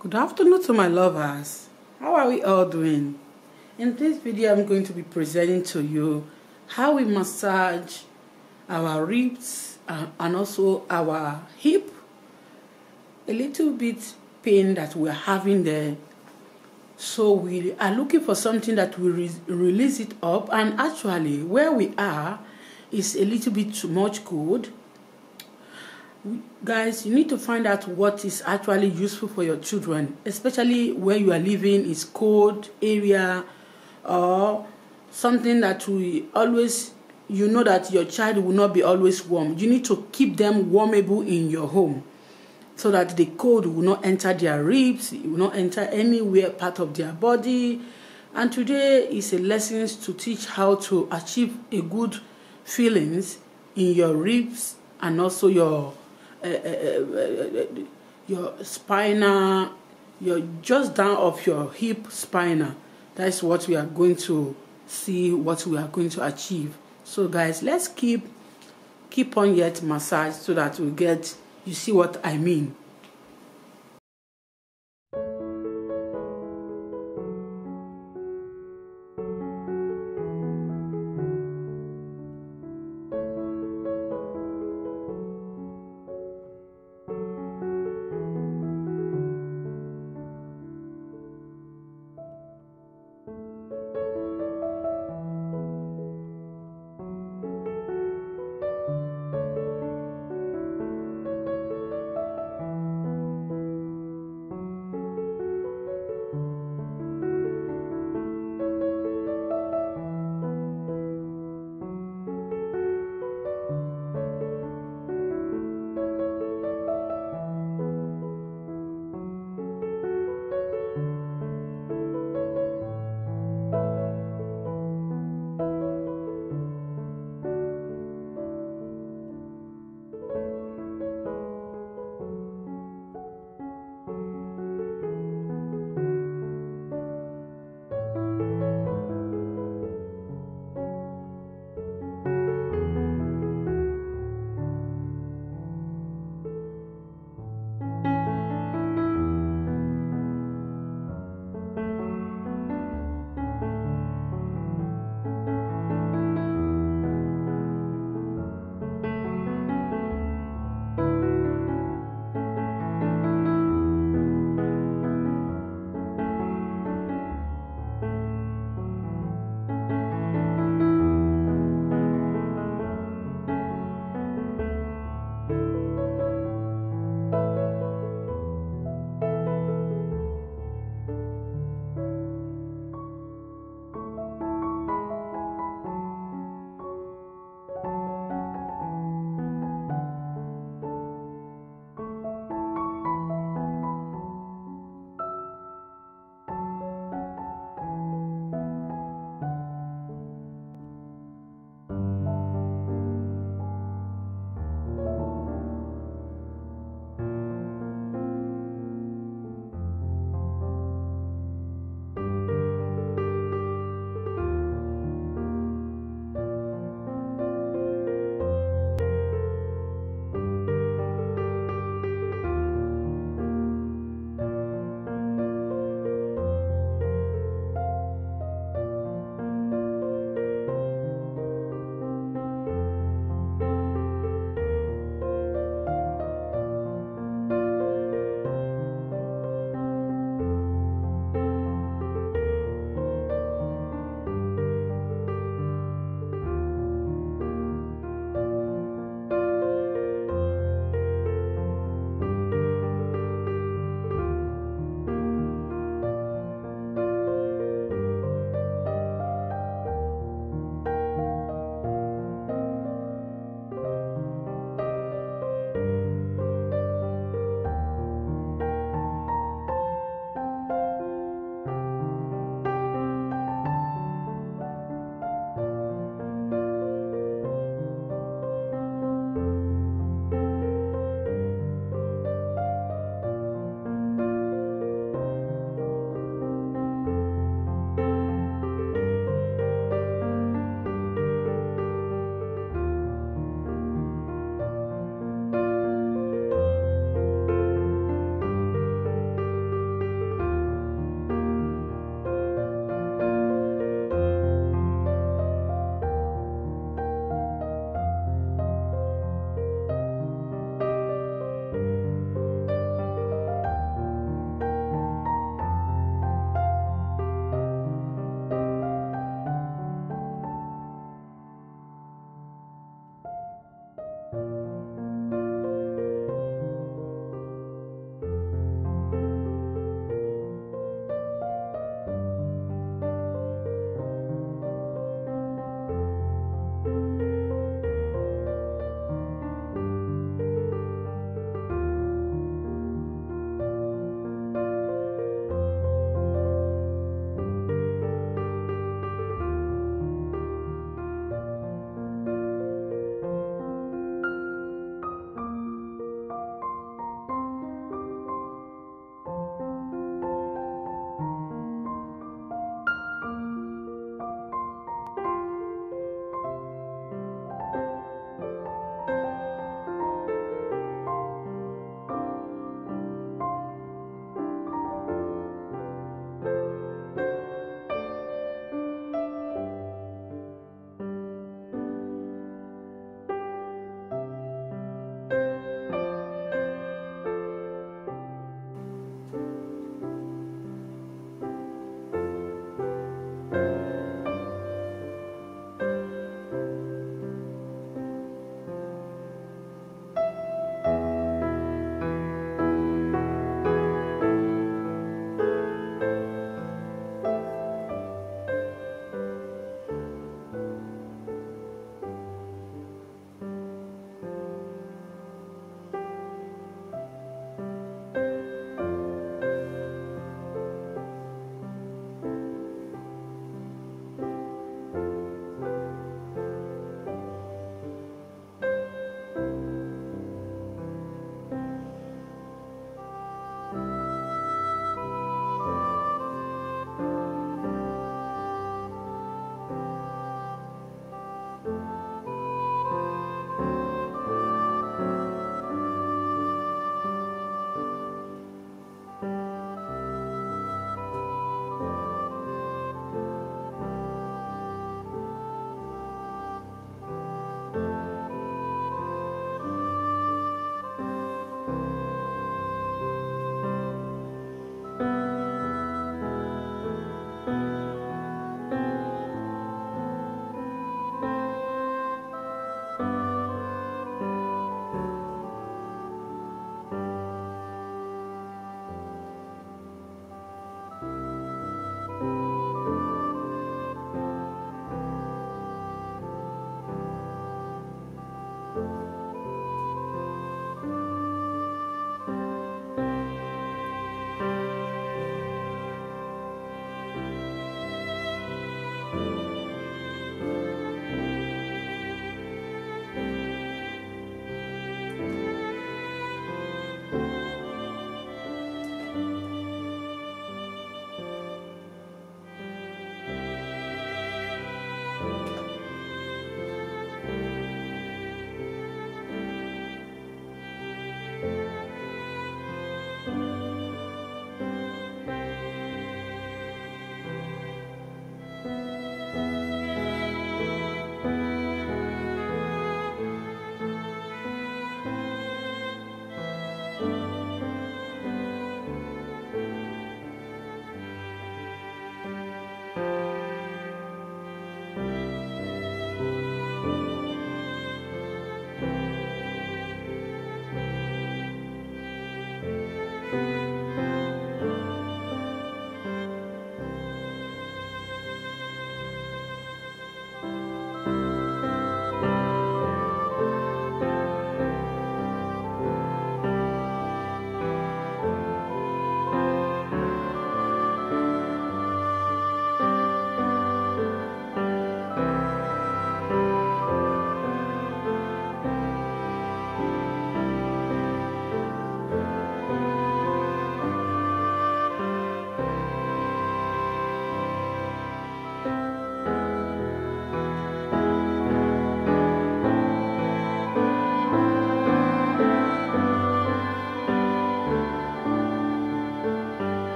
Good afternoon to my lovers. How are we all doing? In this video, I'm going to be presenting to you how we massage our ribs uh, and also our hip. A little bit pain that we're having there. So we are looking for something that will re release it up and actually where we are is a little bit too much cold guys you need to find out what is actually useful for your children especially where you are living is cold area or something that will always you know that your child will not be always warm. You need to keep them warmable in your home so that the cold will not enter their ribs it will not enter anywhere part of their body. And today is a lesson to teach how to achieve a good feelings in your ribs and also your uh, uh, your spinal, your just down of your hip spinal. That's what we are going to see, what we are going to achieve. So guys, let's keep keep on yet massage so that we get you see what I mean.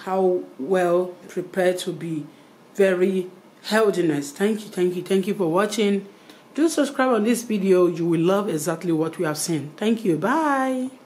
How well prepared to be very healthiness. Thank you, thank you, thank you for watching. Do subscribe on this video. You will love exactly what we have seen. Thank you. Bye.